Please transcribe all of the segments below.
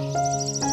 Música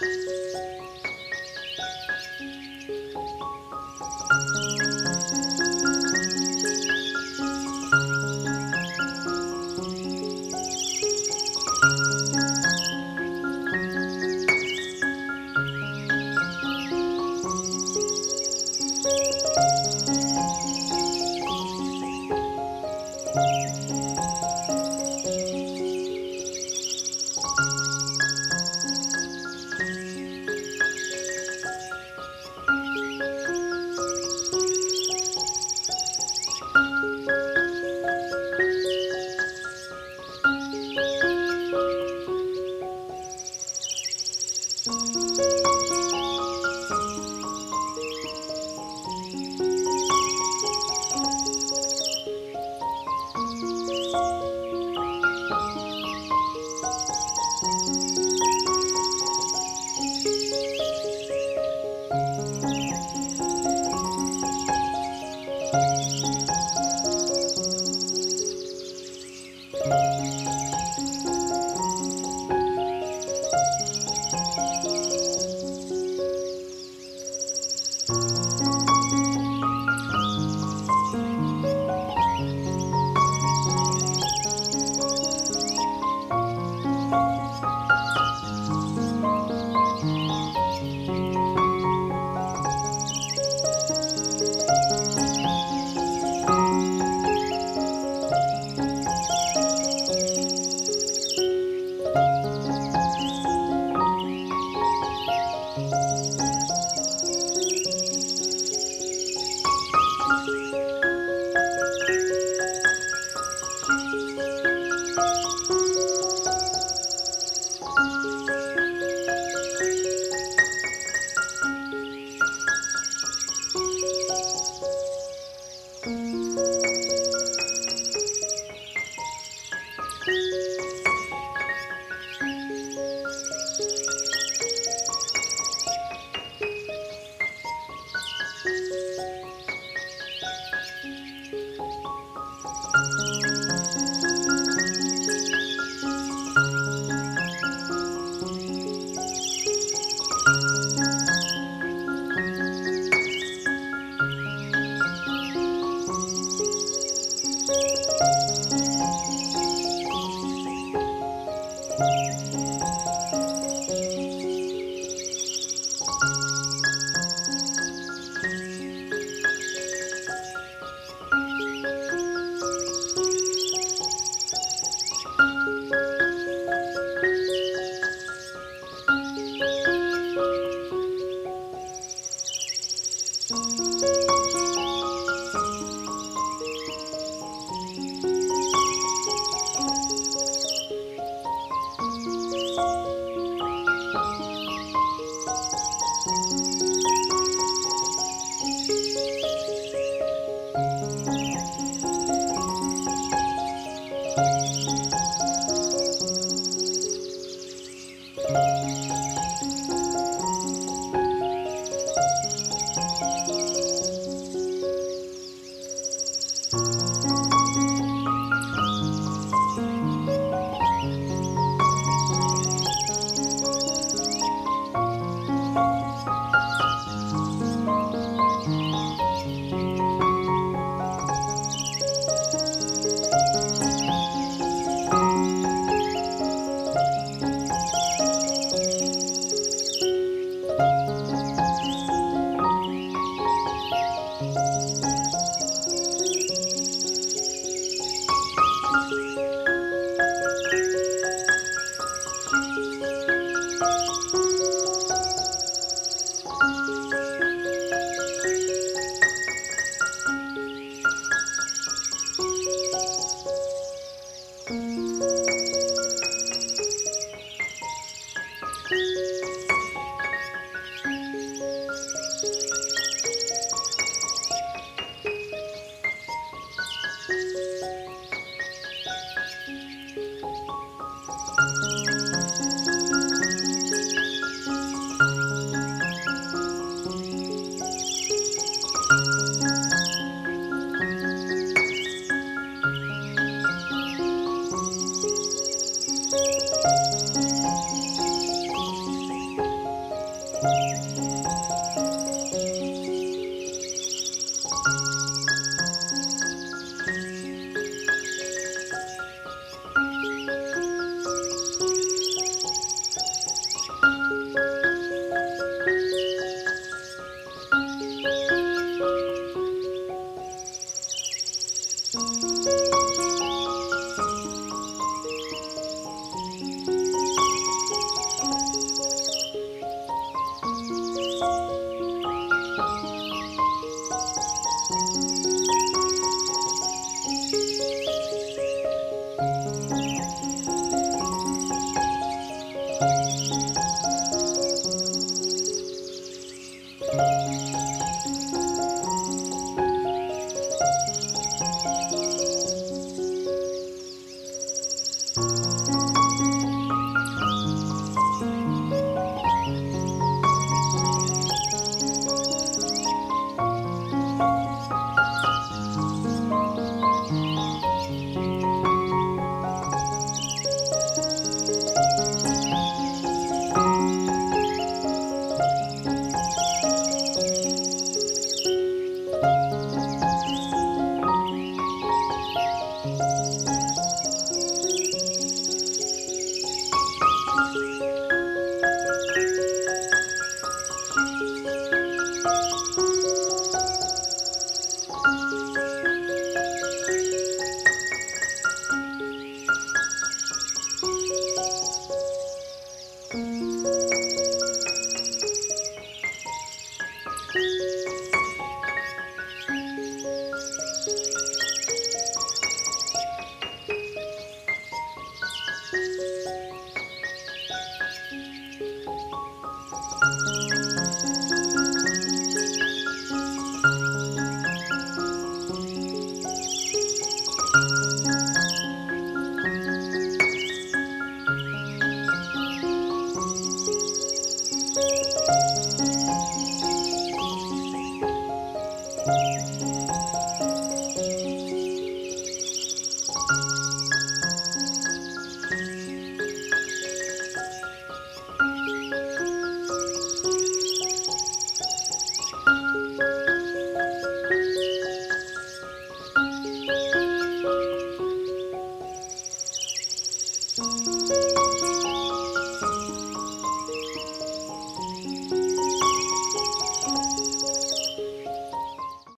Música